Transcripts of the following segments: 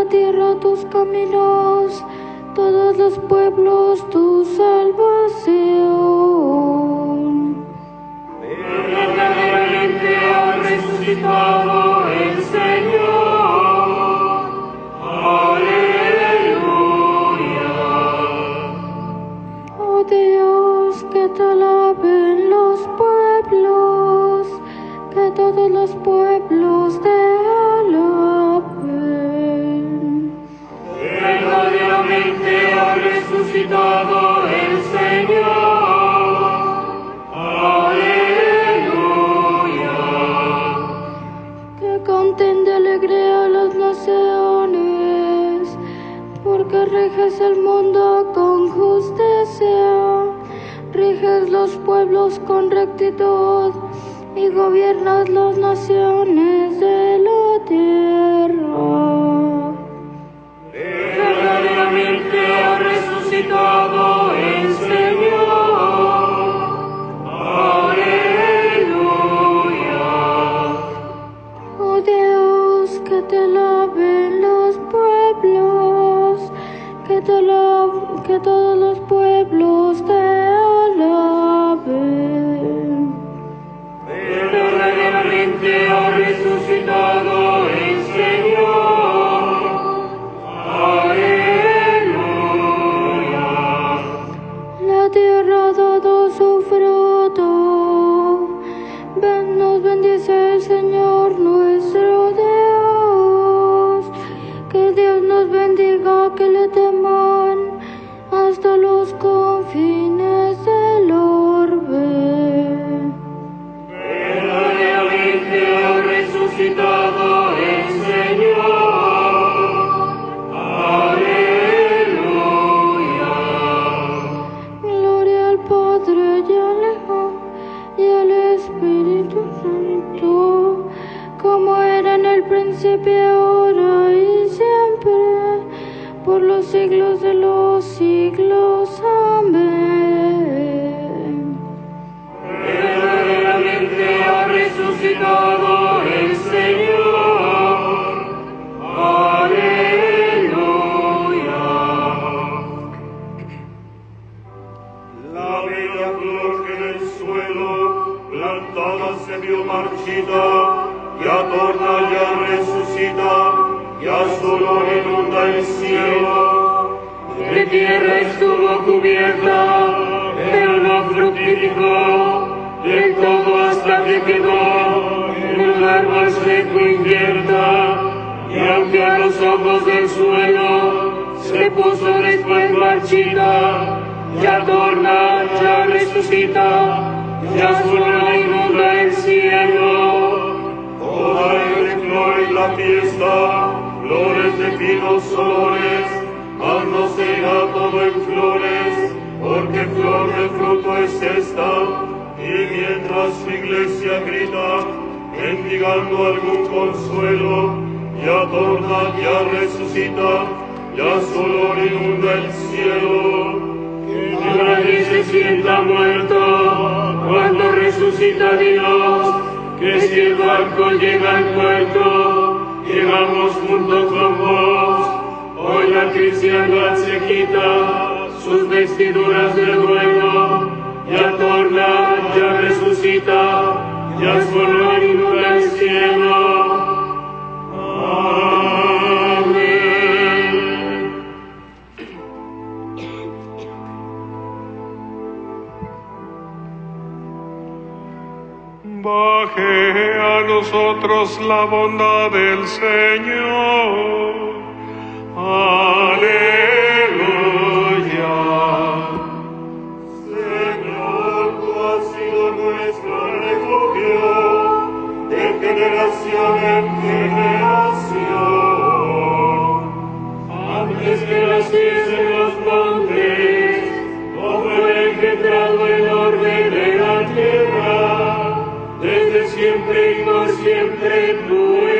La tierra tus caminos, todos los pueblos tu salvación. Verdaderamente ha resucitado el Señor. Aleluya. Oh Dios, que te alaben los pueblos, que todos los pueblos te resucitado el Señor. Aleluya. Que canten de alegría las naciones, porque riges el mundo con justicia, riges los pueblos con rectitud y gobiernas las naciones de la tierra. Verdaderamente que todos los pueblos cubierta, pero no fructificó, del todo hasta que quedó en un árbol seco invierta, y aunque a los ojos del suelo se puso después marchita, ya torna, ya resucita, ya su olor inunda el cielo. Toda es de flores la fiesta, flores de finos olores, mas no será todo en flores, porque flor de fruto es esta. Y mientras su iglesia grita, mendigando algún consuelo, ya torna, ya resucita, ya su olor inunda el cielo. Que nadie se sienta muerto cuando resucita Dios, que si el barco llega al puerto, llegamos junto con vos. Hoy la cristiandad se quita sus vestiduras de duelo, ya torna, ya resucita, ya solo inunda el cielo. baje a nosotros la bondad del Señor. Aleluya. de generación en generación. Antes que las hice los montes como he entrado el orden de la tierra, desde siempre y no siempre tuve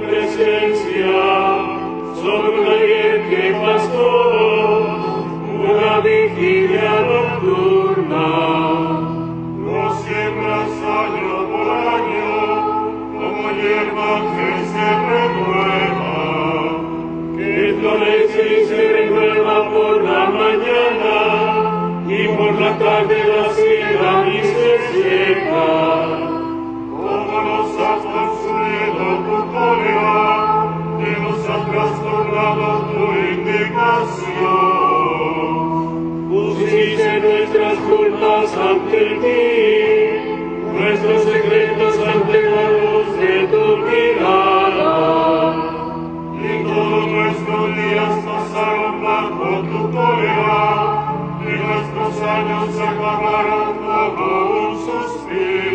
presencia, sobre un ayer que una vigilia nocturna. No siembra año por año, como hierba que se renueva, que florece y se renueva por la mañana, y por la tarde la sierra y se seca. A tu polea, y nos ha trastornado tu endecación. Pusiste nuestras culpas ante ti, nuestros secretos ante la de tu vida. Y todos nuestros días pasaron bajo tu polea, y nuestros años se agarraron bajo un suspiro.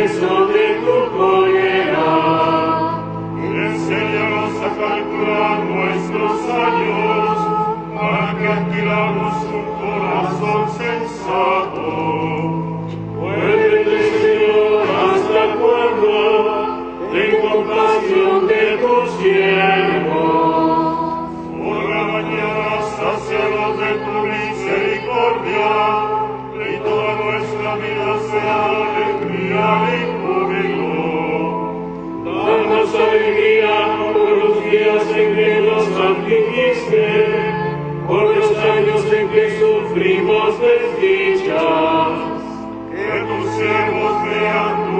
De tu gloria y enseñamos a calcular nuestros años, a que atiramos tu corazón sensual. en que sofrimos desdichas, que tus hijos vean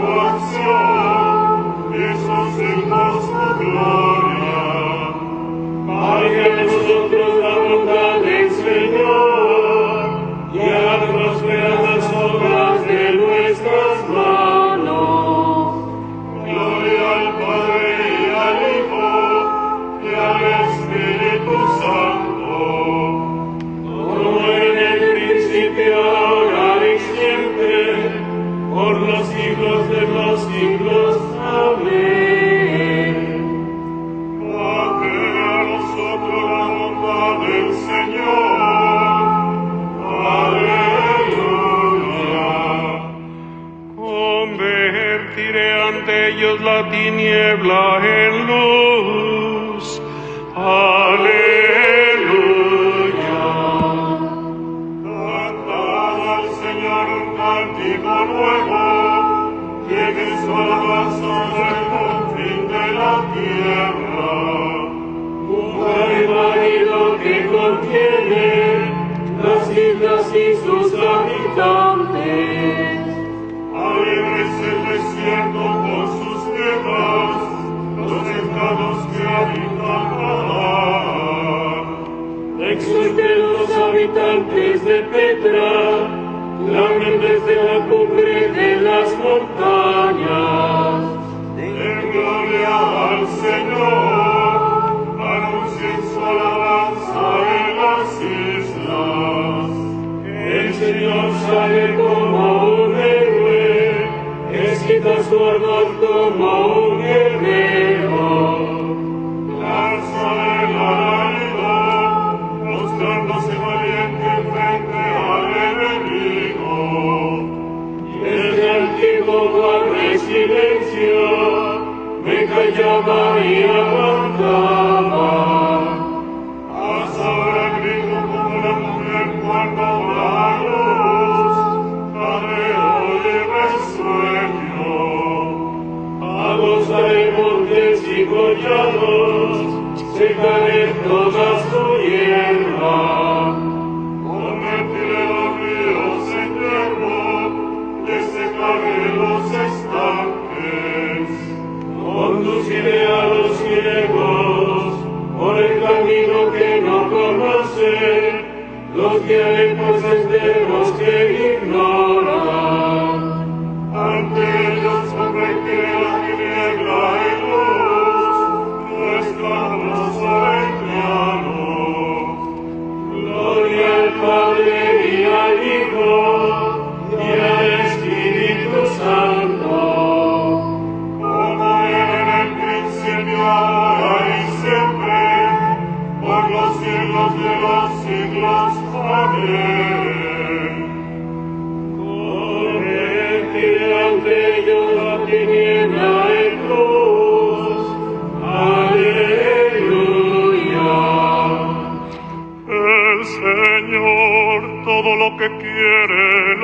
Senhor, e y sus hermosa. Señor sale como un héroe, esquitas tu ardor como un guerrero. Lanza el alma, mostrándose valiente frente al enemigo. Desde antiguo guarda silencio, me callaba y aguantaba. Sentaré toda su hierba. Hombre, tiré los ríos en tuermo, destecaré los estanques. Conduciré a los ciegos por el camino que no conoce, los que haremos sentirnos que ignores. piangere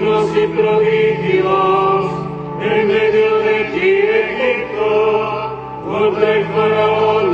signos y prodigios en medio de ti, Egipto, contra el faraón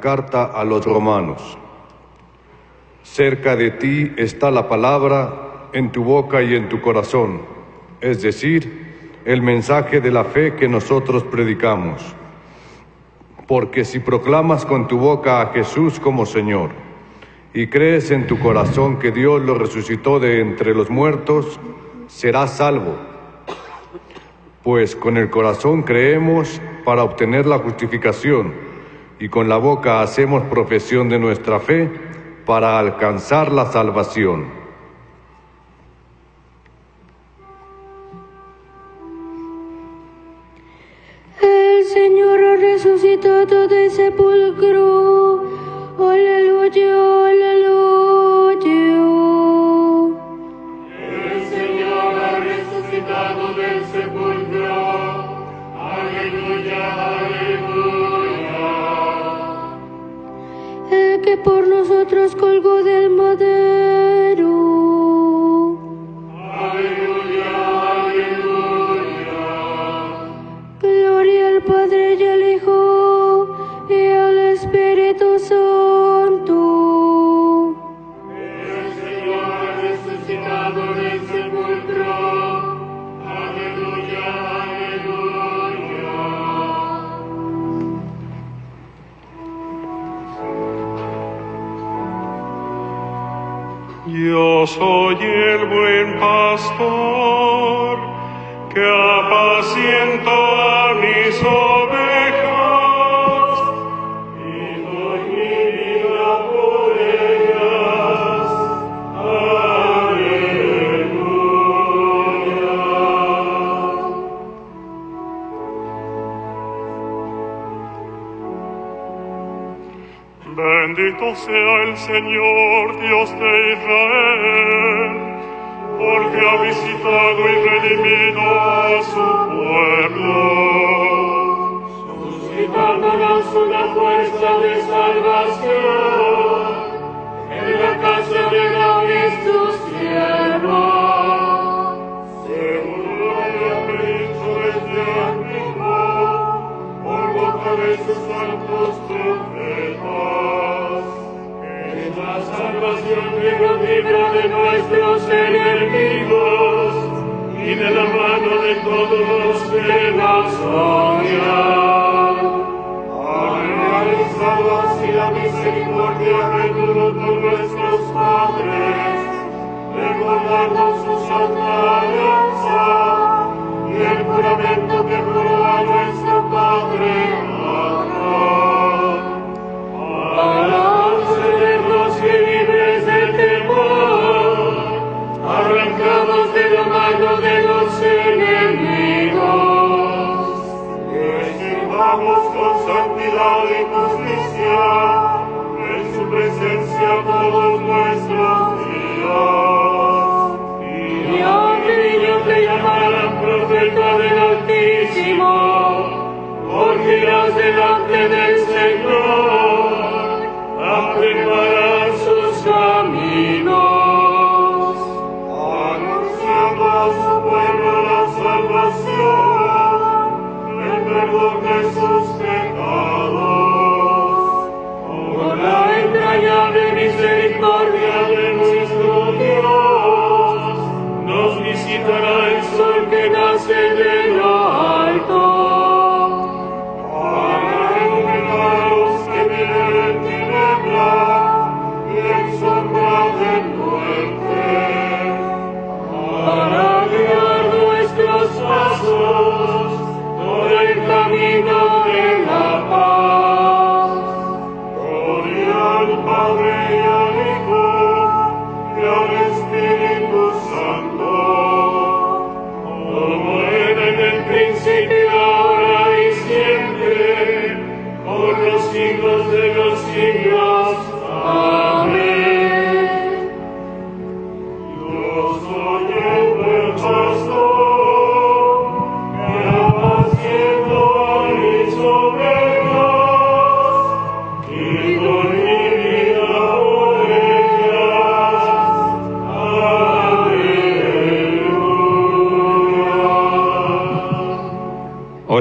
carta a los romanos. Cerca de ti está la palabra en tu boca y en tu corazón, es decir, el mensaje de la fe que nosotros predicamos. Porque si proclamas con tu boca a Jesús como Señor y crees en tu corazón que Dios lo resucitó de entre los muertos, serás salvo. Pues con el corazón creemos para obtener la justificación y con la boca hacemos profesión de nuestra fe para alcanzar la salvación. El Señor ha resucitado del sepulcro. Aleluya, aleluya. por nosotros colgó del madero. Soy el buen pastor sea el Señor Dios de Israel, porque ha visitado y redimido a su pueblo, suscitándonos una fuerza de salvación en la casa de David sus siervos. Según lo había dicho desde por boca de sus santos la salvación que nos libra de nuestros enemigos y de la mano de todos los que nos odian. Ha realizado así la misericordia duró con nuestros padres, recordando su santa alianza y el juramento que juró a nuestro Padre. Santidad y justicia en su presencia todos nuestros días. Y a aquellos que llamarán profeta del Altísimo, porque irás delante del Domne sus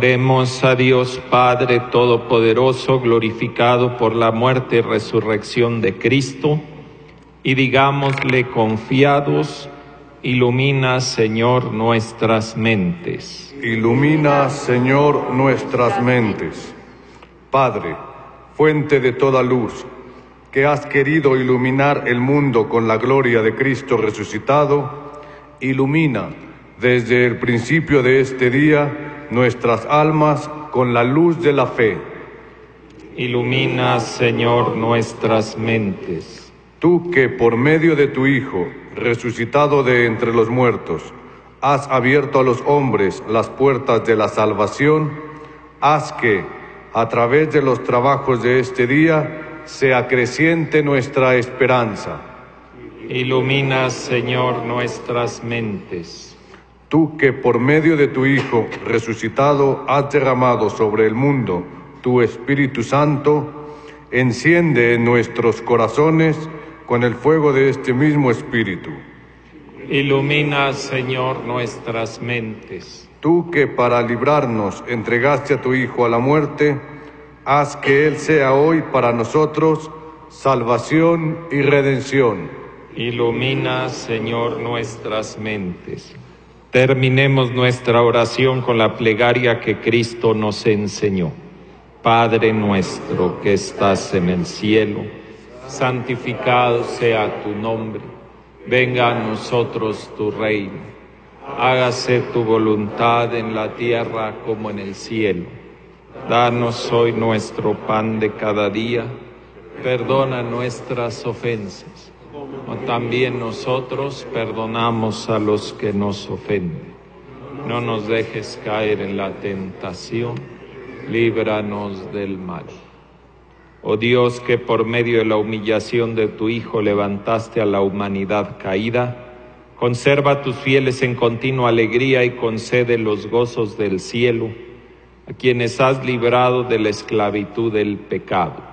Oremos a Dios Padre Todopoderoso, glorificado por la muerte y resurrección de Cristo, y digámosle confiados, ilumina Señor nuestras mentes. Ilumina, Señor, nuestras mentes. Padre, fuente de toda luz, que has querido iluminar el mundo con la gloria de Cristo resucitado, ilumina desde el principio de este día nuestras almas con la luz de la fe. Ilumina Señor nuestras mentes. Tú que por medio de tu Hijo, resucitado de entre los muertos, has abierto a los hombres las puertas de la salvación, haz que, a través de los trabajos de este día, se acreciente nuestra esperanza. Ilumina Señor nuestras mentes. Tú que por medio de tu Hijo resucitado has derramado sobre el mundo tu Espíritu Santo, enciende en nuestros corazones con el fuego de este mismo Espíritu. Ilumina Señor nuestras mentes. Tú que para librarnos entregaste a tu Hijo a la muerte, haz que Él sea hoy para nosotros salvación y redención. Ilumina Señor nuestras mentes. Terminemos nuestra oración con la plegaria que Cristo nos enseñó. Padre nuestro que estás en el cielo, santificado sea tu nombre. Venga a nosotros tu reino. Hágase tu voluntad en la tierra como en el cielo. Danos hoy nuestro pan de cada día. Perdona nuestras ofensas, como también nosotros perdonamos a los que nos ofenden. No nos dejes caer en la tentación, líbranos del mal. Oh Dios, que por medio de la humillación de tu Hijo levantaste a la humanidad caída, conserva a tus fieles en continua alegría y concede los gozos del cielo a quienes has librado de la esclavitud del pecado.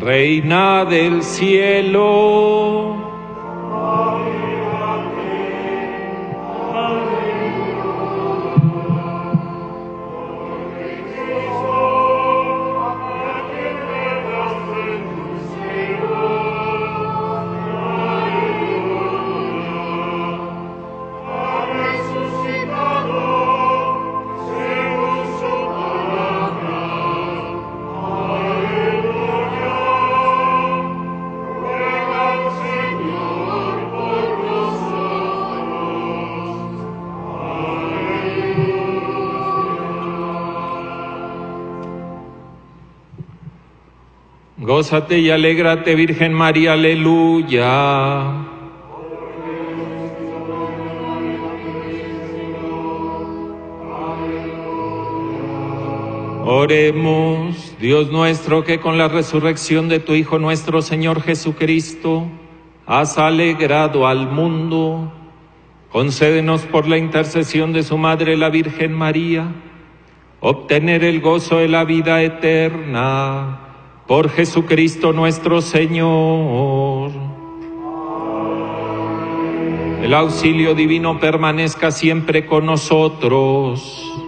Reina del cielo. Gózate y alégrate, Virgen María, aleluya. Oremos, Dios nuestro, que con la resurrección de tu Hijo nuestro Señor Jesucristo has alegrado al mundo. Concédenos por la intercesión de su Madre, la Virgen María, obtener el gozo de la vida eterna por Jesucristo nuestro Señor. El auxilio divino permanezca siempre con nosotros.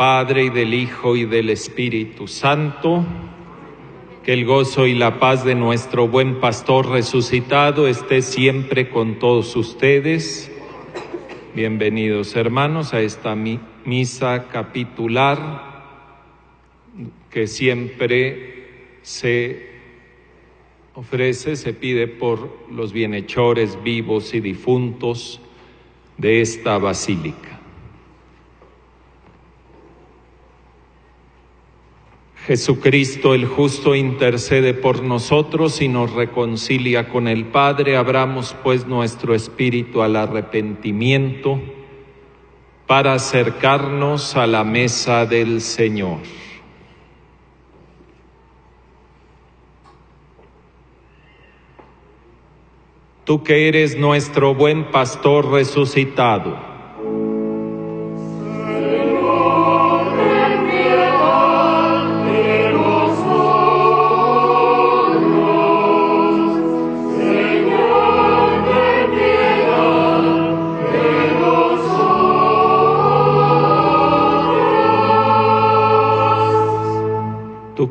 Padre y del Hijo y del Espíritu Santo. Que el gozo y la paz de nuestro buen pastor resucitado esté siempre con todos ustedes. Bienvenidos hermanos a esta misa capitular que siempre se ofrece, se pide por los bienhechores vivos y difuntos de esta basílica. Jesucristo el justo intercede por nosotros y nos reconcilia con el Padre. Abramos pues nuestro espíritu al arrepentimiento para acercarnos a la mesa del Señor. Tú que eres nuestro buen pastor resucitado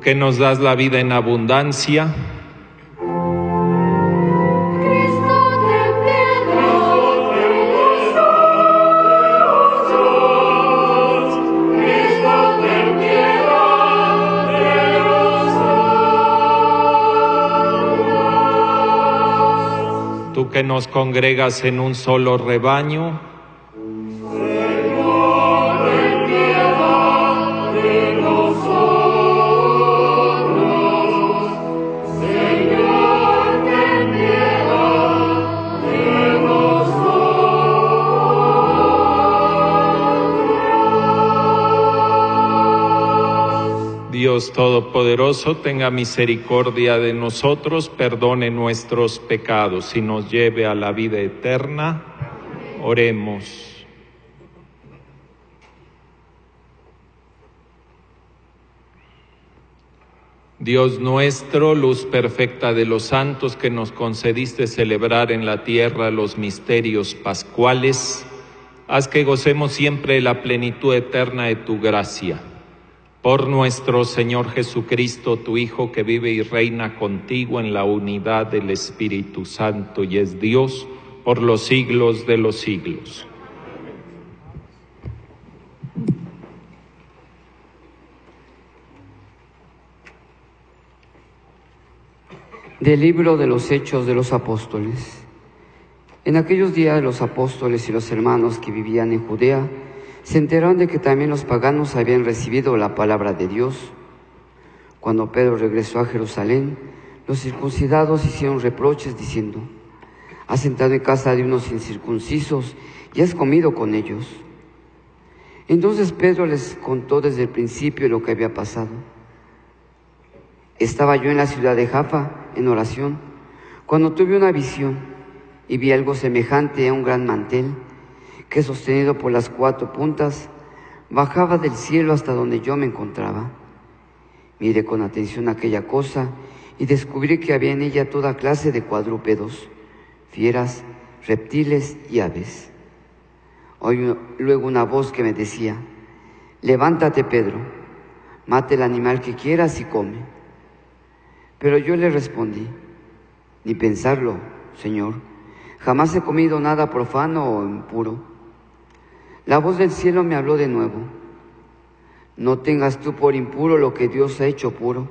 que nos das la vida en abundancia. Tú que nos congregas en un solo rebaño, Todopoderoso tenga misericordia de nosotros, perdone nuestros pecados y nos lleve a la vida eterna. Oremos. Dios nuestro, luz perfecta de los santos que nos concediste celebrar en la tierra los misterios pascuales, haz que gocemos siempre la plenitud eterna de tu gracia por nuestro Señor Jesucristo, tu Hijo, que vive y reina contigo en la unidad del Espíritu Santo y es Dios por los siglos de los siglos. Del libro de los Hechos de los Apóstoles. En aquellos días los apóstoles y los hermanos que vivían en Judea, se enteraron de que también los paganos habían recibido la palabra de Dios. Cuando Pedro regresó a Jerusalén, los circuncidados hicieron reproches diciendo, has sentado en casa de unos incircuncisos y has comido con ellos. Entonces Pedro les contó desde el principio lo que había pasado. Estaba yo en la ciudad de Jaffa en oración cuando tuve una visión y vi algo semejante a un gran mantel que sostenido por las cuatro puntas bajaba del cielo hasta donde yo me encontraba. Miré con atención aquella cosa y descubrí que había en ella toda clase de cuadrúpedos, fieras, reptiles y aves. Oí luego una voz que me decía, levántate Pedro, mate el animal que quieras y come. Pero yo le respondí, ni pensarlo, Señor, jamás he comido nada profano o impuro. La voz del cielo me habló de nuevo. No tengas tú por impuro lo que Dios ha hecho puro.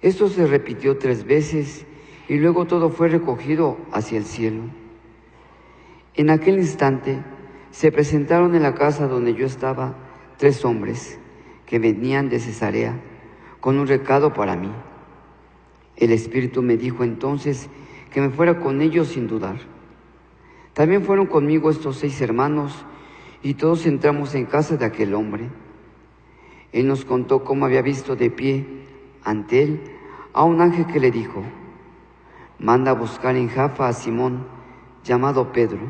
Esto se repitió tres veces y luego todo fue recogido hacia el cielo. En aquel instante se presentaron en la casa donde yo estaba tres hombres que venían de Cesarea con un recado para mí. El Espíritu me dijo entonces que me fuera con ellos sin dudar. También fueron conmigo estos seis hermanos y todos entramos en casa de aquel hombre. Él nos contó cómo había visto de pie ante él a un ángel que le dijo, manda a buscar en Jafa a Simón, llamado Pedro.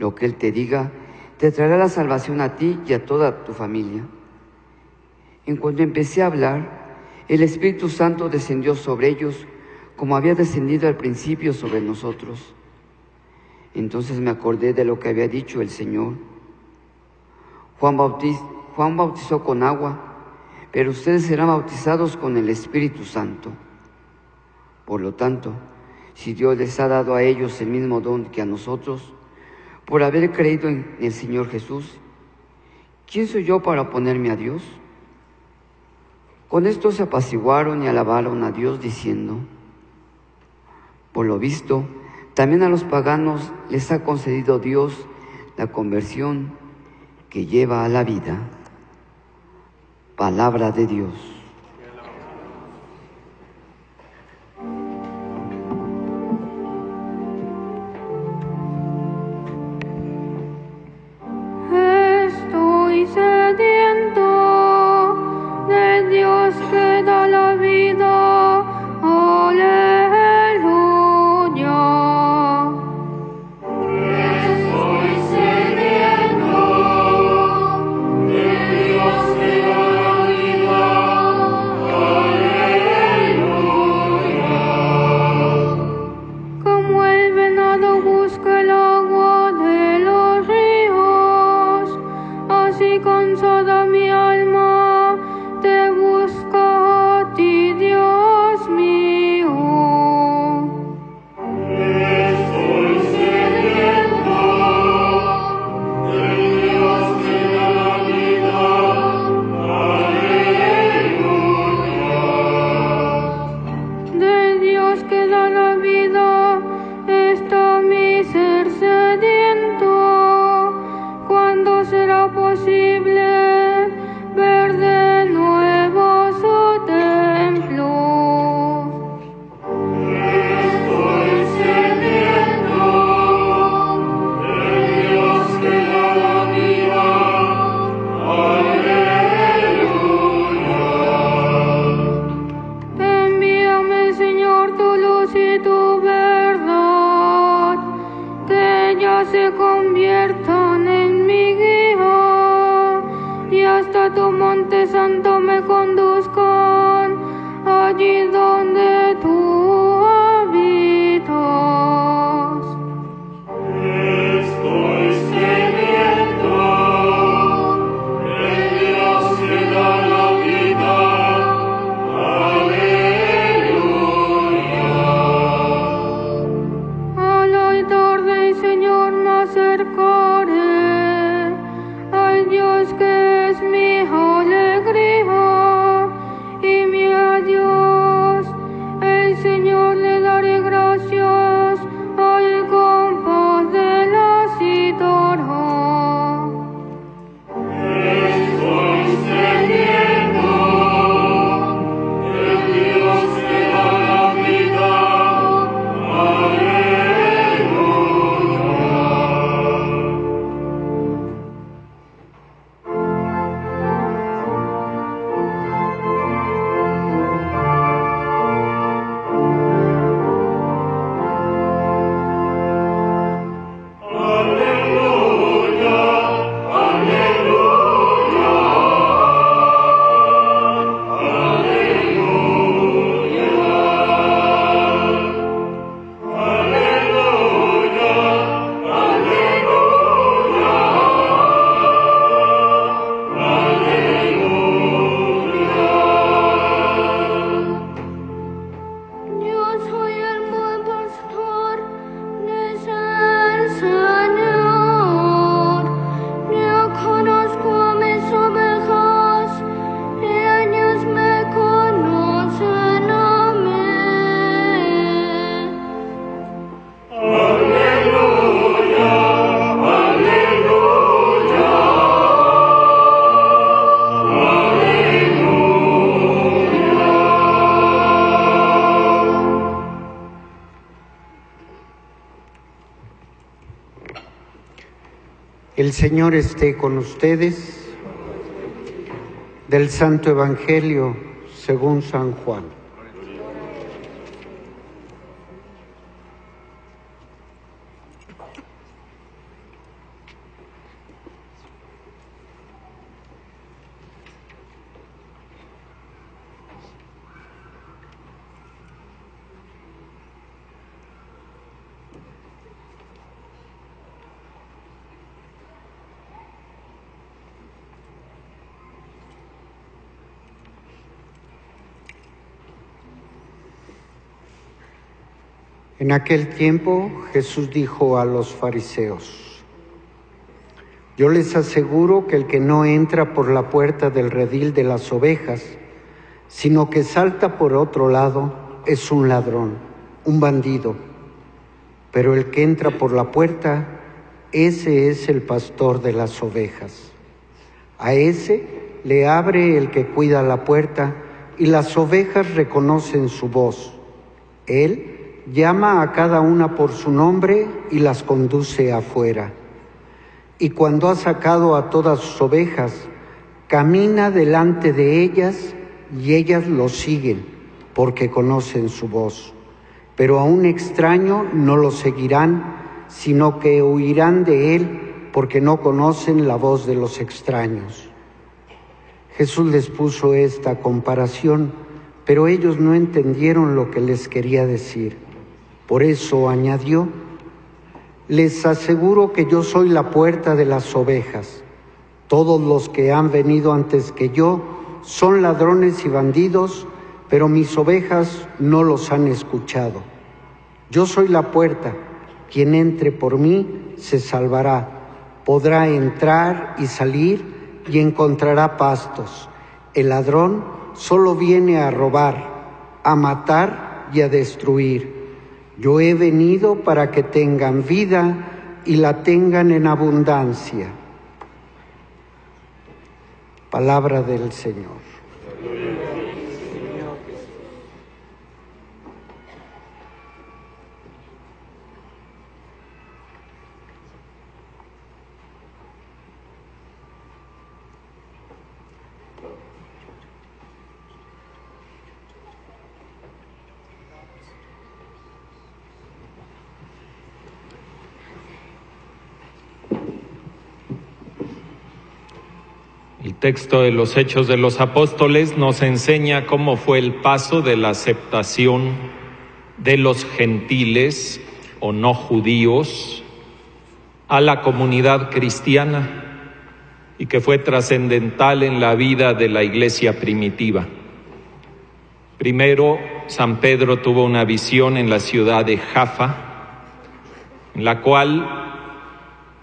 Lo que él te diga, te traerá la salvación a ti y a toda tu familia. En cuanto empecé a hablar, el Espíritu Santo descendió sobre ellos como había descendido al principio sobre nosotros entonces me acordé de lo que había dicho el Señor. Juan, bautizó con agua, pero ustedes serán bautizados con el Espíritu Santo. Por lo tanto, si Dios les ha dado a ellos el mismo don que a nosotros, por haber creído en el Señor Jesús, ¿quién soy yo para oponerme a Dios? Con esto se apaciguaron y alabaron a Dios diciendo, por lo visto, también a los paganos les ha concedido Dios la conversión que lleva a la vida. Palabra de Dios. El Señor esté con ustedes. Del Santo Evangelio según San Juan. En aquel tiempo Jesús dijo a los fariseos, yo les aseguro que el que no entra por la puerta del redil de las ovejas, sino que salta por otro lado, es un ladrón, un bandido. Pero el que entra por la puerta, ese es el pastor de las ovejas. A ese le abre el que cuida la puerta y las ovejas reconocen su voz. Él llama a cada una por su nombre y las conduce afuera. Y cuando ha sacado a todas sus ovejas, camina delante de ellas y ellas lo siguen porque conocen su voz. Pero a un extraño no lo seguirán, sino que huirán de él porque no conocen la voz de los extraños. Jesús les puso esta comparación, pero ellos no entendieron lo que les quería decir. Por eso añadió, les aseguro que yo soy la puerta de las ovejas. Todos los que han venido antes que yo son ladrones y bandidos, pero mis ovejas no los han escuchado. Yo soy la puerta, quien entre por mí se salvará, podrá entrar y salir y encontrará pastos. El ladrón solo viene a robar, a matar y a destruir. Yo he venido para que tengan vida y la tengan en abundancia. Palabra del Señor. Texto de los Hechos de los Apóstoles nos enseña cómo fue el paso de la aceptación de los gentiles o no judíos a la comunidad cristiana y que fue trascendental en la vida de la iglesia primitiva. Primero, San Pedro tuvo una visión en la ciudad de Jaffa, en la cual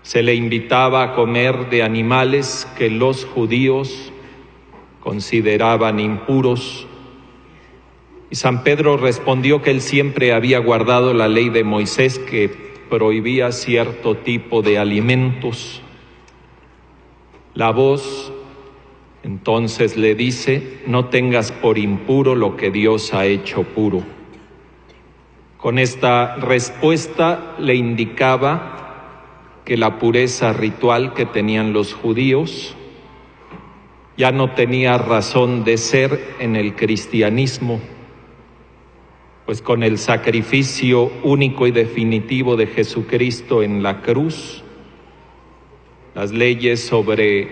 se le invitaba a comer de animales que los judíos consideraban impuros. Y San Pedro respondió que él siempre había guardado la ley de Moisés que prohibía cierto tipo de alimentos. La voz entonces le dice, no tengas por impuro lo que Dios ha hecho puro. Con esta respuesta le indicaba que la pureza ritual que tenían los judíos ya no tenía razón de ser en el cristianismo, pues con el sacrificio único y definitivo de Jesucristo en la cruz, las leyes sobre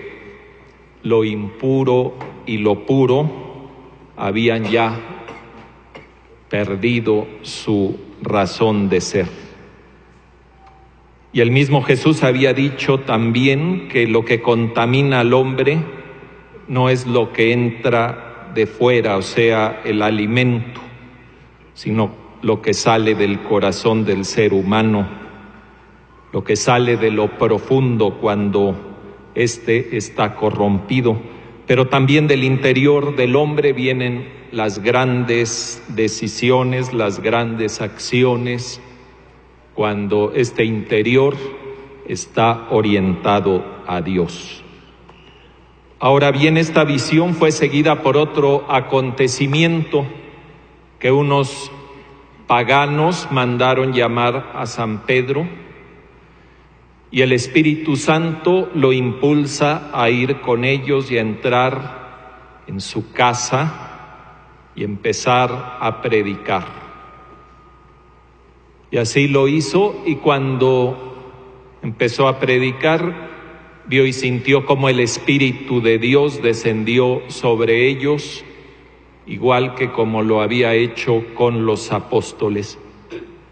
lo impuro y lo puro habían ya perdido su razón de ser. Y el mismo Jesús había dicho también que lo que contamina al hombre no es lo que entra de fuera, o sea, el alimento, sino lo que sale del corazón del ser humano, lo que sale de lo profundo cuando éste está corrompido. Pero también del interior del hombre vienen las grandes decisiones, las grandes acciones, cuando este interior está orientado a Dios. Ahora bien, esta visión fue seguida por otro acontecimiento que unos paganos mandaron llamar a San Pedro y el Espíritu Santo lo impulsa a ir con ellos y a entrar en su casa y empezar a predicar. Y así lo hizo y cuando empezó a predicar, vio y sintió como el Espíritu de Dios descendió sobre ellos, igual que como lo había hecho con los apóstoles.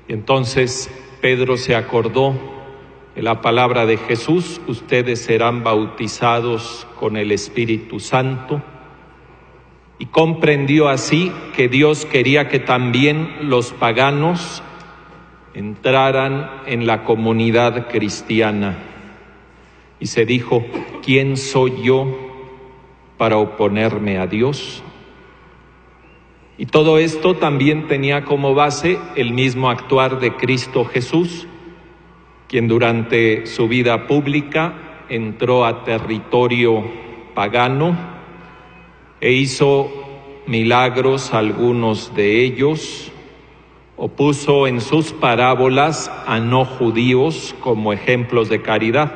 Y entonces Pedro se acordó de la palabra de Jesús, ustedes serán bautizados con el Espíritu Santo, y comprendió así que Dios quería que también los paganos entraran en la comunidad cristiana. Y se dijo, ¿quién soy yo para oponerme a Dios? Y todo esto también tenía como base el mismo actuar de Cristo Jesús, quien durante su vida pública entró a territorio pagano e hizo milagros, algunos de ellos, opuso en sus parábolas a no judíos como ejemplos de caridad,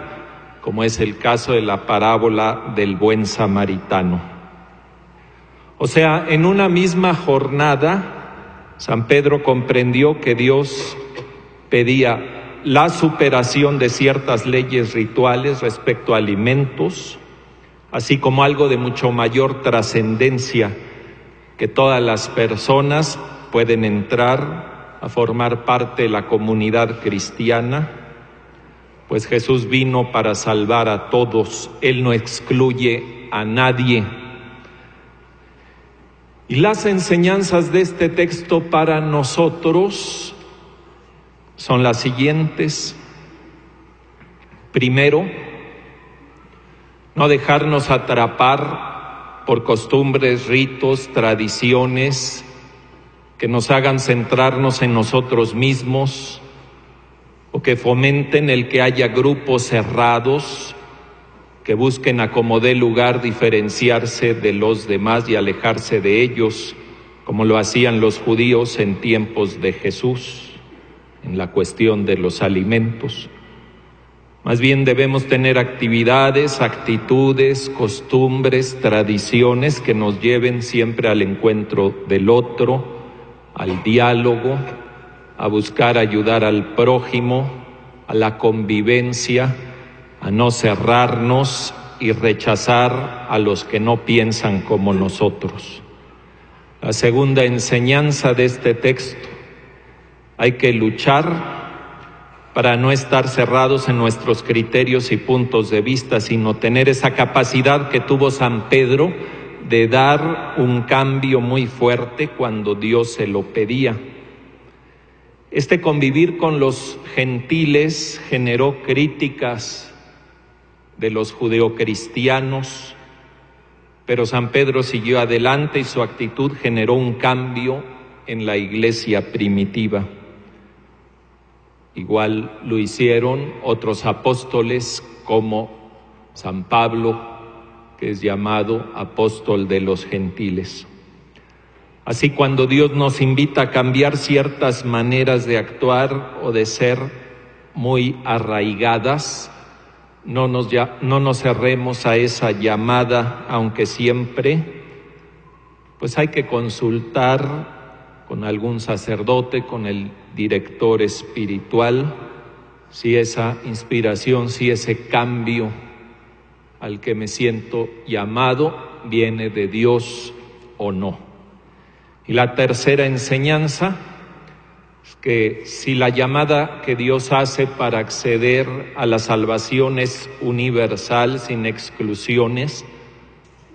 como es el caso de la parábola del buen samaritano. O sea, en una misma jornada, San Pedro comprendió que Dios pedía la superación de ciertas leyes rituales respecto a alimentos, así como algo de mucho mayor trascendencia, que todas las personas pueden entrar a formar parte de la comunidad cristiana, pues Jesús vino para salvar a todos, Él no excluye a nadie y las enseñanzas de este texto para nosotros son las siguientes. Primero, no dejarnos atrapar por costumbres, ritos, tradiciones que nos hagan centrarnos en nosotros mismos o que fomenten el que haya grupos cerrados que busquen a como lugar diferenciarse de los demás y alejarse de ellos, como lo hacían los judíos en tiempos de Jesús, en la cuestión de los alimentos. Más bien debemos tener actividades, actitudes, costumbres, tradiciones que nos lleven siempre al encuentro del otro, al diálogo, a buscar ayudar al prójimo, a la convivencia, a no cerrarnos y rechazar a los que no piensan como nosotros. La segunda enseñanza de este texto, hay que luchar para no estar cerrados en nuestros criterios y puntos de vista, sino tener esa capacidad que tuvo San Pedro de dar un cambio muy fuerte cuando Dios se lo pedía. Este convivir con los gentiles generó críticas de los judeocristianos, pero San Pedro siguió adelante y su actitud generó un cambio en la iglesia primitiva. Igual lo hicieron otros apóstoles como San Pablo, que es llamado apóstol de los gentiles. Así cuando Dios nos invita a cambiar ciertas maneras de actuar o de ser muy arraigadas, no nos, no nos cerremos a esa llamada, aunque siempre, pues hay que consultar con algún sacerdote, con el director espiritual, si esa inspiración, si ese cambio al que me siento llamado viene de Dios o no. Y la tercera enseñanza, que si la llamada que Dios hace para acceder a la salvación es universal, sin exclusiones,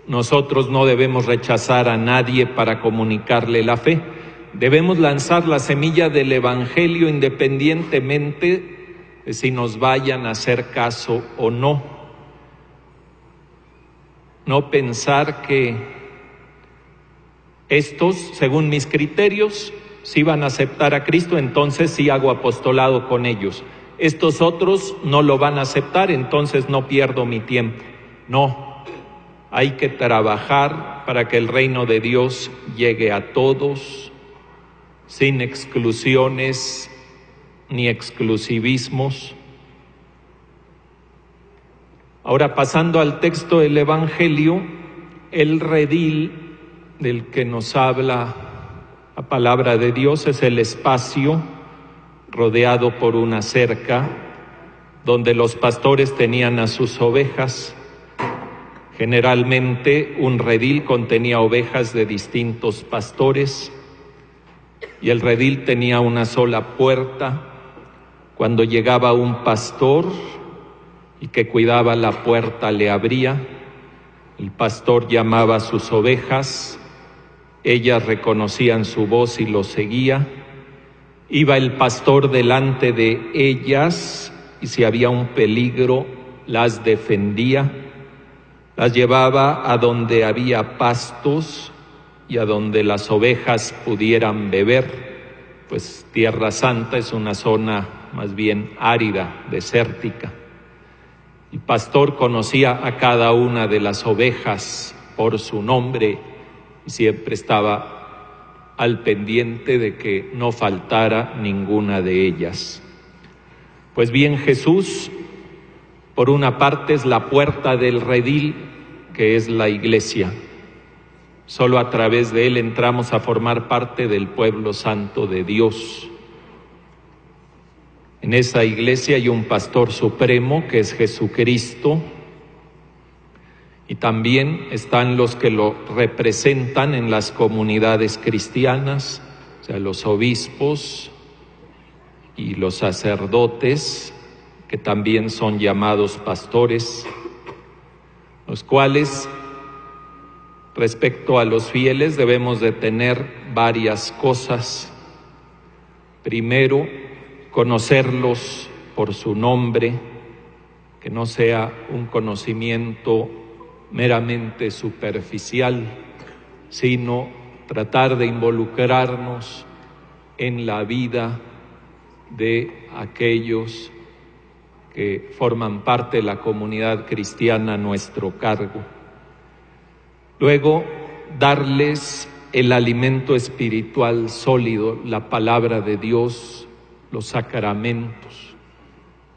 nosotros no debemos rechazar a nadie para comunicarle la fe. Debemos lanzar la semilla del Evangelio independientemente de si nos vayan a hacer caso o no. No pensar que estos, según mis criterios, si van a aceptar a Cristo, entonces sí hago apostolado con ellos. Estos otros no lo van a aceptar, entonces no pierdo mi tiempo. No, hay que trabajar para que el reino de Dios llegue a todos, sin exclusiones ni exclusivismos. Ahora pasando al texto del Evangelio, el redil del que nos habla la palabra de Dios es el espacio rodeado por una cerca donde los pastores tenían a sus ovejas. Generalmente un redil contenía ovejas de distintos pastores y el redil tenía una sola puerta. Cuando llegaba un pastor y que cuidaba la puerta le abría, el pastor llamaba a sus ovejas. Ellas reconocían su voz y lo seguía, Iba el pastor delante de ellas y si había un peligro las defendía, las llevaba a donde había pastos y a donde las ovejas pudieran beber, pues Tierra Santa es una zona más bien árida, desértica. El pastor conocía a cada una de las ovejas por su nombre y siempre estaba al pendiente de que no faltara ninguna de ellas. Pues bien, Jesús, por una parte, es la puerta del redil, que es la iglesia. Solo a través de él entramos a formar parte del pueblo santo de Dios. En esa iglesia hay un pastor supremo que es Jesucristo y también están los que lo representan en las comunidades cristianas, o sea, los obispos y los sacerdotes, que también son llamados pastores, los cuales respecto a los fieles debemos de tener varias cosas. Primero, conocerlos por su nombre, que no sea un conocimiento meramente superficial, sino tratar de involucrarnos en la vida de aquellos que forman parte de la comunidad cristiana a nuestro cargo. Luego, darles el alimento espiritual sólido, la palabra de Dios, los sacramentos,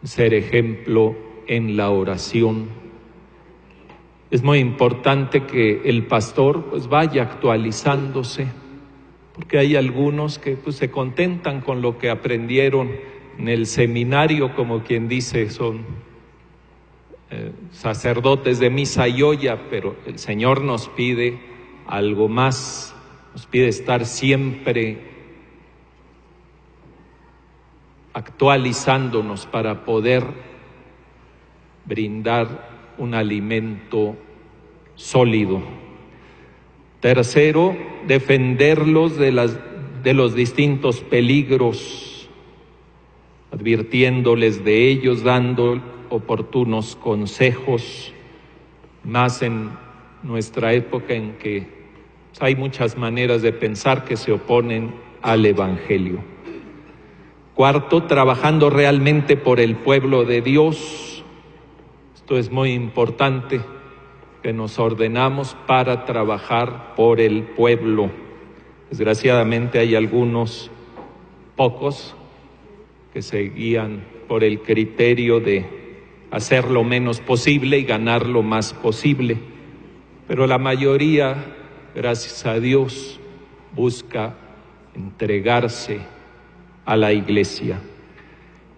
ser ejemplo en la oración. Es muy importante que el pastor pues vaya actualizándose, porque hay algunos que pues, se contentan con lo que aprendieron en el seminario, como quien dice, son eh, sacerdotes de misa y olla, pero el Señor nos pide algo más, nos pide estar siempre actualizándonos para poder brindar un alimento sólido. Tercero, defenderlos de, las, de los distintos peligros, advirtiéndoles de ellos, dando oportunos consejos, más en nuestra época en que hay muchas maneras de pensar que se oponen al Evangelio. Cuarto, trabajando realmente por el pueblo de Dios. Esto es muy importante, que nos ordenamos para trabajar por el pueblo. Desgraciadamente hay algunos pocos que se guían por el criterio de hacer lo menos posible y ganar lo más posible. Pero la mayoría, gracias a Dios, busca entregarse a la iglesia.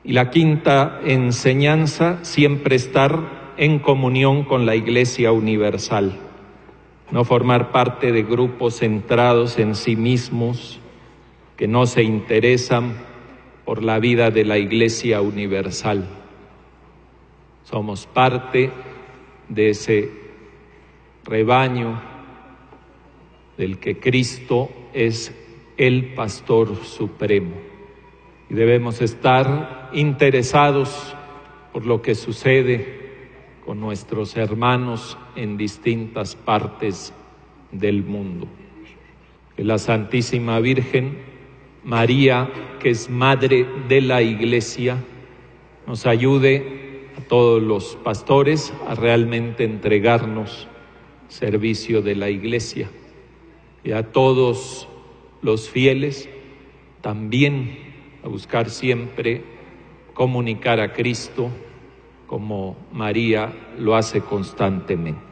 Y la quinta enseñanza, siempre estar en comunión con la iglesia universal, no formar parte de grupos centrados en sí mismos, que no se interesan por la vida de la iglesia universal. Somos parte de ese rebaño del que Cristo es el pastor supremo y debemos estar interesados por lo que sucede con nuestros hermanos en distintas partes del mundo. Que la Santísima Virgen María, que es Madre de la Iglesia, nos ayude a todos los pastores a realmente entregarnos servicio de la Iglesia y a todos los fieles también a buscar siempre comunicar a Cristo como María lo hace constantemente.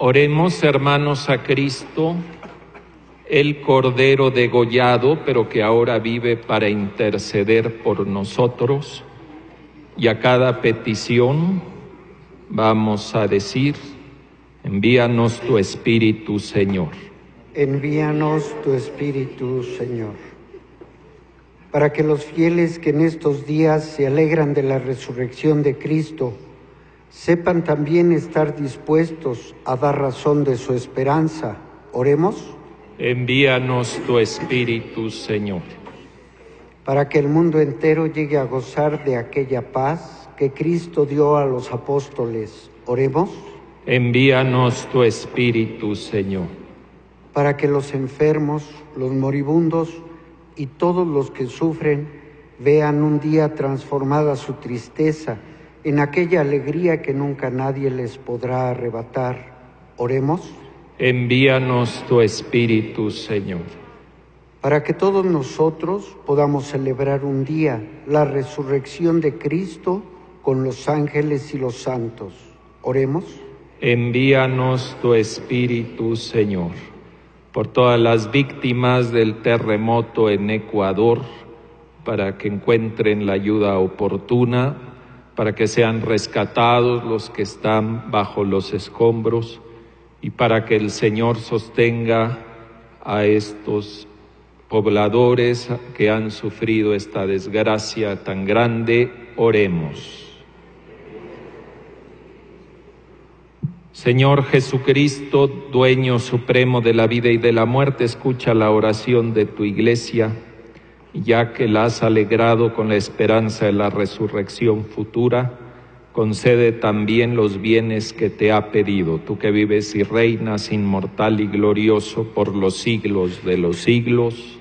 Oremos, hermanos, a Cristo, el Cordero degollado, pero que ahora vive para interceder por nosotros y a cada petición vamos a decir, envíanos tu Espíritu, Señor. Envíanos tu Espíritu, Señor. para que los fieles que en estos días se alegran de la resurrección de Cristo sepan también estar dispuestos a dar razón de su esperanza. Oremos. Envíanos tu Espíritu, Señor. Para que el mundo entero llegue a gozar de aquella paz que Cristo dio a los apóstoles. Oremos. Envíanos tu Espíritu, Señor. Para que los enfermos, los moribundos y todos los que sufren vean un día transformada su tristeza en aquella alegría que nunca nadie les podrá arrebatar. Oremos. Envíanos tu Espíritu, Señor. Para que todos nosotros podamos celebrar un día la resurrección de Cristo con los ángeles y los santos. Oremos. Envíanos tu Espíritu, Señor, por todas las víctimas del terremoto en Ecuador, para que encuentren la ayuda oportuna, para que sean rescatados los que están bajo los escombros y para que el Señor sostenga a estos pobladores que han sufrido esta desgracia tan grande, oremos. Señor Jesucristo, dueño supremo de la vida y de la muerte, escucha la oración de tu iglesia, ya que la has alegrado con la esperanza de la resurrección futura concede también los bienes que te ha pedido, tú que vives y reinas inmortal y glorioso por los siglos de los siglos.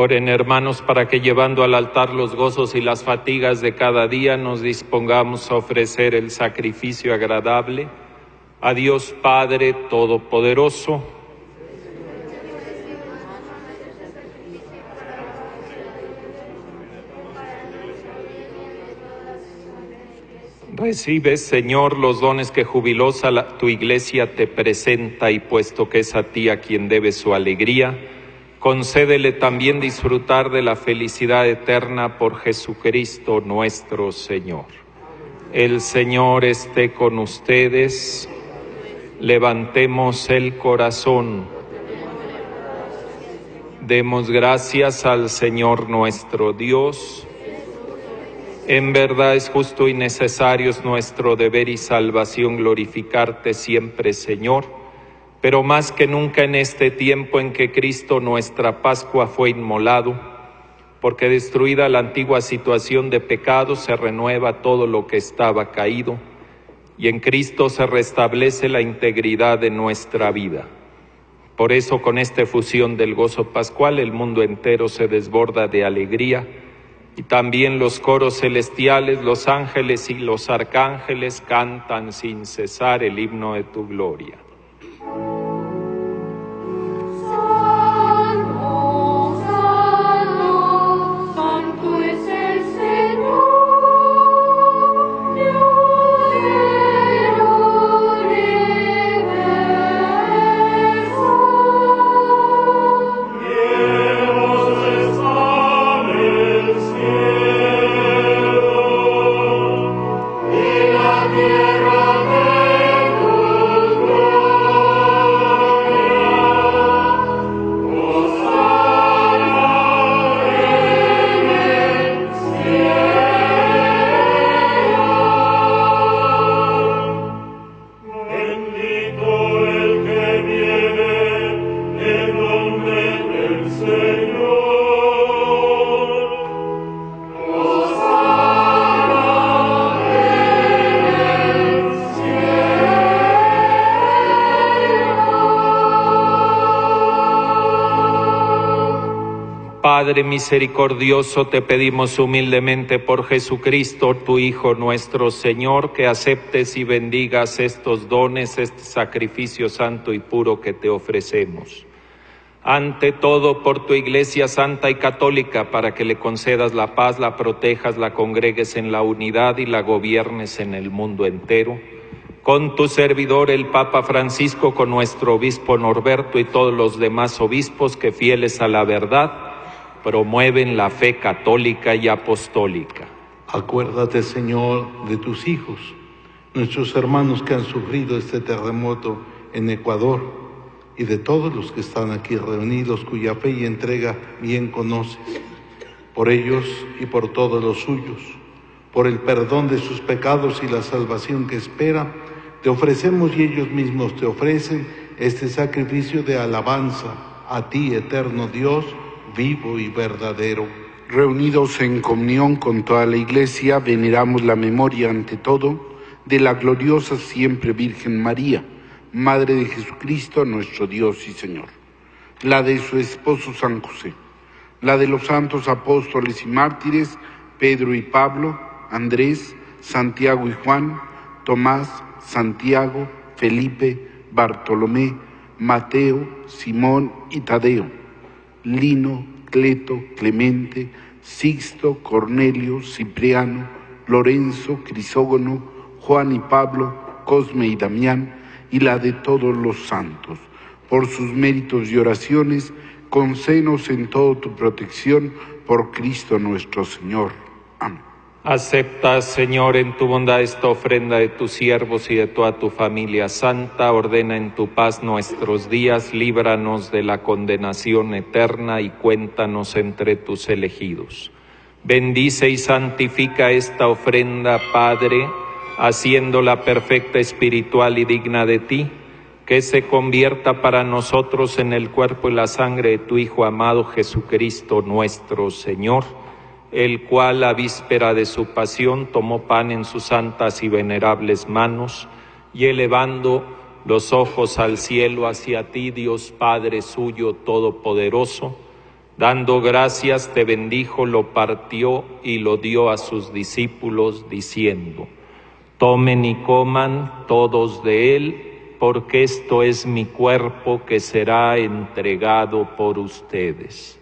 Oren hermanos para que llevando al altar los gozos y las fatigas de cada día nos dispongamos a ofrecer el sacrificio agradable a Dios Padre Todopoderoso. Recibe, Señor, los dones que jubilosa tu iglesia te presenta y puesto que es a ti a quien debe su alegría, concédele también disfrutar de la felicidad eterna por Jesucristo nuestro Señor. El Señor esté con ustedes. Levantemos el corazón. Demos gracias al Señor nuestro Dios. En verdad es justo y necesario es nuestro deber y salvación glorificarte siempre, Señor, pero más que nunca en este tiempo en que Cristo nuestra Pascua fue inmolado, porque destruida la antigua situación de pecado se renueva todo lo que estaba caído y en Cristo se restablece la integridad de nuestra vida. Por eso con esta efusión del gozo pascual el mundo entero se desborda de alegría y también los coros celestiales, los ángeles y los arcángeles cantan sin cesar el himno de tu gloria. Santo, Padre misericordioso, te pedimos humildemente por Jesucristo, tu Hijo nuestro Señor, que aceptes y bendigas estos dones, este sacrificio santo y puro que te ofrecemos. Ante todo, por tu Iglesia Santa y Católica, para que le concedas la paz, la protejas, la congregues en la unidad y la gobiernes en el mundo entero. Con tu servidor, el Papa Francisco, con nuestro obispo Norberto y todos los demás obispos que fieles a la verdad, promueven la fe católica y apostólica. Acuérdate, Señor, de tus hijos, nuestros hermanos que han sufrido este terremoto en Ecuador y de todos los que están aquí reunidos cuya fe y entrega bien conoces. Por ellos y por todos los suyos, por el perdón de sus pecados y la salvación que espera, te ofrecemos y ellos mismos te ofrecen este sacrificio de alabanza a ti, eterno Dios, vivo y verdadero. Reunidos en comunión con toda la Iglesia, veneramos la memoria ante todo de la gloriosa siempre Virgen María, Madre de Jesucristo, nuestro Dios y Señor, la de su esposo San José, la de los santos apóstoles y mártires, Pedro y Pablo, Andrés, Santiago y Juan, Tomás, Santiago, Felipe, Bartolomé, Mateo, Simón y Tadeo, Lino, Cleto, Clemente, Sixto, Cornelio, Cipriano, Lorenzo, Crisógono, Juan y Pablo, Cosme y Damián, y la de todos los santos. Por sus méritos y oraciones, concénos en todo tu protección por Cristo nuestro Señor. Amén. Acepta, Señor, en tu bondad esta ofrenda de tus siervos y de toda tu familia santa. Ordena en tu paz nuestros días, líbranos de la condenación eterna y cuéntanos entre tus elegidos. Bendice y santifica esta ofrenda, Padre, haciéndola perfecta, espiritual y digna de ti, que se convierta para nosotros en el cuerpo y la sangre de tu Hijo amado Jesucristo nuestro Señor el cual a víspera de su pasión tomó pan en sus santas y venerables manos, y elevando los ojos al cielo hacia ti, Dios Padre suyo todopoderoso, dando gracias te bendijo, lo partió y lo dio a sus discípulos, diciendo, Tomen y coman todos de él, porque esto es mi cuerpo que será entregado por ustedes.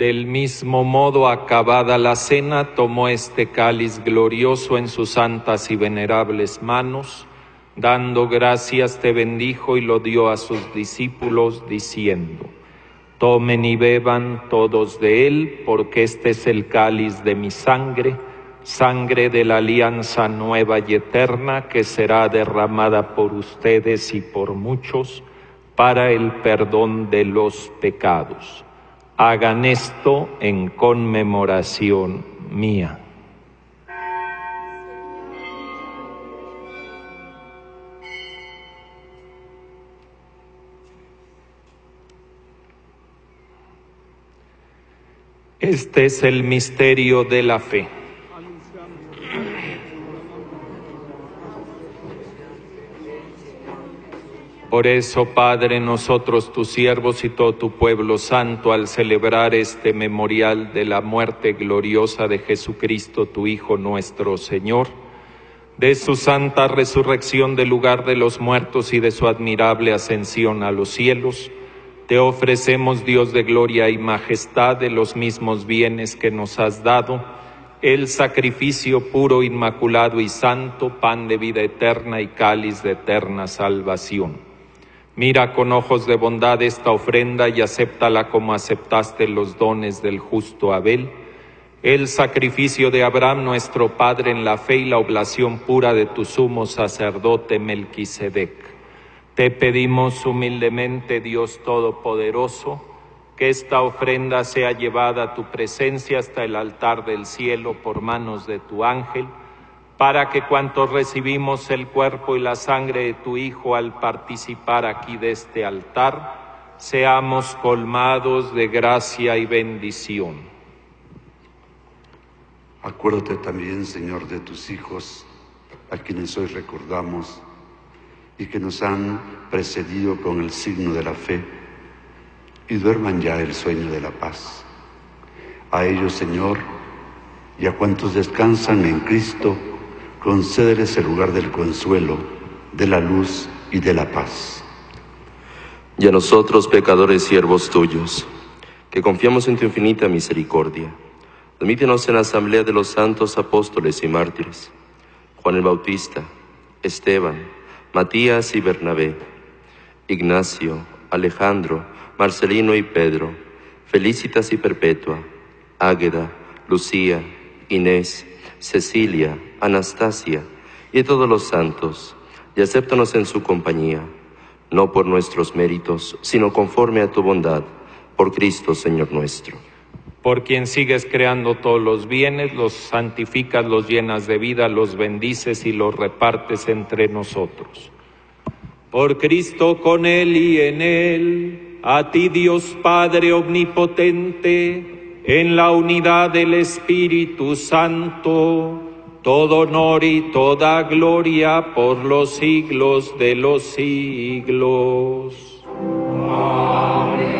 Del mismo modo, acabada la cena, tomó este cáliz glorioso en sus santas y venerables manos, dando gracias te bendijo y lo dio a sus discípulos, diciendo, Tomen y beban todos de él, porque este es el cáliz de mi sangre, sangre de la alianza nueva y eterna que será derramada por ustedes y por muchos para el perdón de los pecados. Hagan esto en conmemoración mía. Este es el misterio de la fe. Por eso, Padre, nosotros, tus siervos y todo tu pueblo santo, al celebrar este memorial de la muerte gloriosa de Jesucristo, tu Hijo nuestro Señor, de su santa resurrección del lugar de los muertos y de su admirable ascensión a los cielos, te ofrecemos, Dios de gloria y majestad, de los mismos bienes que nos has dado, el sacrificio puro, inmaculado y santo, pan de vida eterna y cáliz de eterna salvación Mira con ojos de bondad esta ofrenda y acéptala como aceptaste los dones del justo Abel, el sacrificio de Abraham nuestro Padre en la fe y la oblación pura de tu sumo sacerdote Melquisedec. Te pedimos humildemente, Dios Todopoderoso, que esta ofrenda sea llevada a tu presencia hasta el altar del cielo por manos de tu ángel, para que cuantos recibimos el cuerpo y la sangre de tu Hijo al participar aquí de este altar, seamos colmados de gracia y bendición. Acuérdate también, Señor, de tus hijos, a quienes hoy recordamos y que nos han precedido con el signo de la fe, y duerman ya el sueño de la paz. A ellos, Señor, y a cuantos descansan en Cristo, concédeles el lugar del consuelo, de la luz y de la paz. Y a nosotros, pecadores siervos tuyos, que confiamos en tu infinita misericordia, admítenos en la asamblea de los santos apóstoles y mártires, Juan el Bautista, Esteban, Matías y Bernabé, Ignacio, Alejandro, Marcelino y Pedro, Felicitas y Perpetua, Águeda, Lucía, Inés, Cecilia, Anastasia y todos los santos, y acéptanos en su compañía, no por nuestros méritos, sino conforme a tu bondad, por Cristo Señor nuestro. Por quien sigues creando todos los bienes, los santificas, los llenas de vida, los bendices y los repartes entre nosotros. Por Cristo con Él y en Él, a ti Dios Padre Omnipotente, en la unidad del Espíritu Santo, todo honor y toda gloria por los siglos de los siglos. Amén.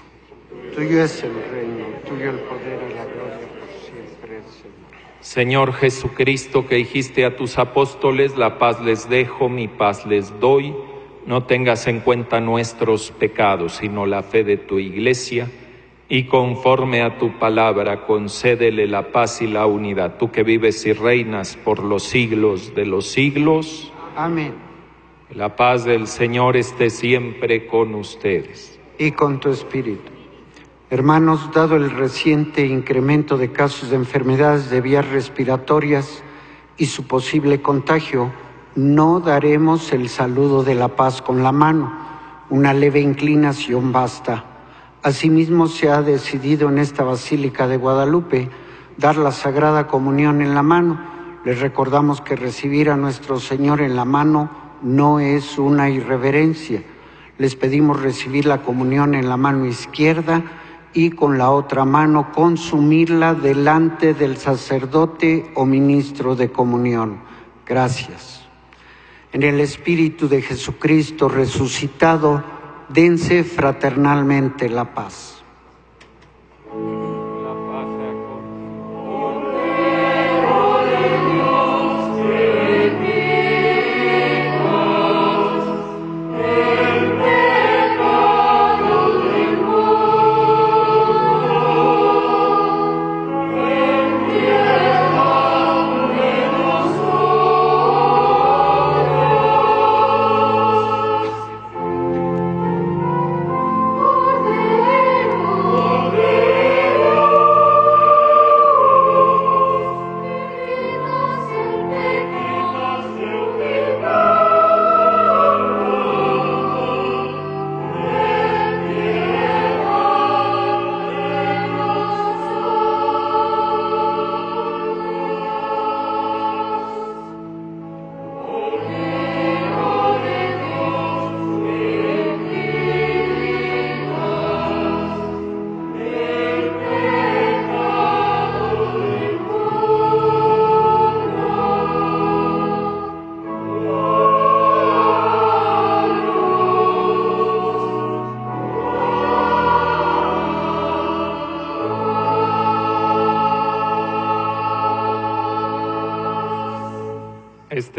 Tuyo es el reino, tuyo el poder y la gloria por siempre, Señor. Señor Jesucristo, que dijiste a tus apóstoles, la paz les dejo, mi paz les doy. No tengas en cuenta nuestros pecados, sino la fe de tu iglesia y conforme a tu palabra concédele la paz y la unidad, tú que vives y reinas por los siglos de los siglos. Amén. La paz del Señor esté siempre con ustedes. Y con tu espíritu. Hermanos, dado el reciente incremento de casos de enfermedades de vías respiratorias y su posible contagio, no daremos el saludo de la paz con la mano. Una leve inclinación basta. Asimismo, se ha decidido en esta Basílica de Guadalupe dar la Sagrada Comunión en la mano. Les recordamos que recibir a nuestro Señor en la mano no es una irreverencia. Les pedimos recibir la comunión en la mano izquierda y con la otra mano consumirla delante del sacerdote o ministro de comunión. Gracias. En el Espíritu de Jesucristo resucitado, dense fraternalmente la paz.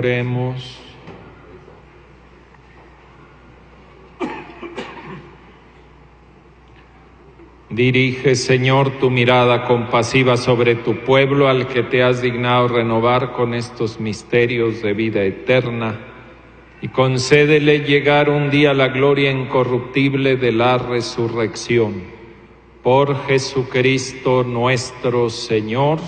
Oremos. Dirige, Señor, tu mirada compasiva sobre tu pueblo al que te has dignado renovar con estos misterios de vida eterna y concédele llegar un día la gloria incorruptible de la resurrección. Por Jesucristo nuestro Señor,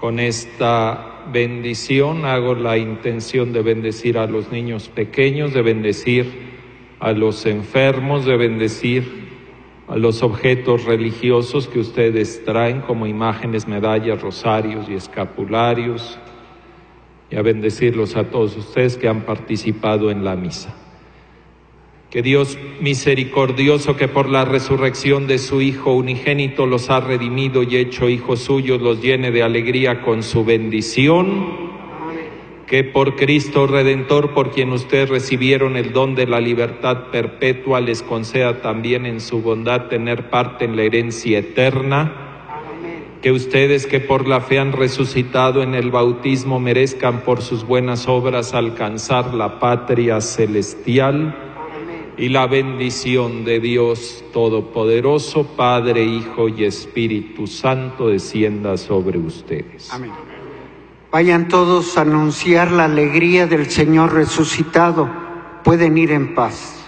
con esta bendición hago la intención de bendecir a los niños pequeños, de bendecir a los enfermos, de bendecir a los objetos religiosos que ustedes traen como imágenes, medallas, rosarios y escapularios, y a bendecirlos a todos ustedes que han participado en la misa. Que Dios misericordioso, que por la resurrección de su Hijo unigénito los ha redimido y hecho hijos suyos, los llene de alegría con su bendición. Que por Cristo Redentor, por quien ustedes recibieron el don de la libertad perpetua, les conceda también en su bondad tener parte en la herencia eterna. Que ustedes que por la fe han resucitado en el bautismo merezcan por sus buenas obras alcanzar la patria celestial y la bendición de Dios Todopoderoso, Padre, Hijo y Espíritu Santo, descienda sobre ustedes. Amén. Vayan todos a anunciar la alegría del Señor resucitado. Pueden ir en paz.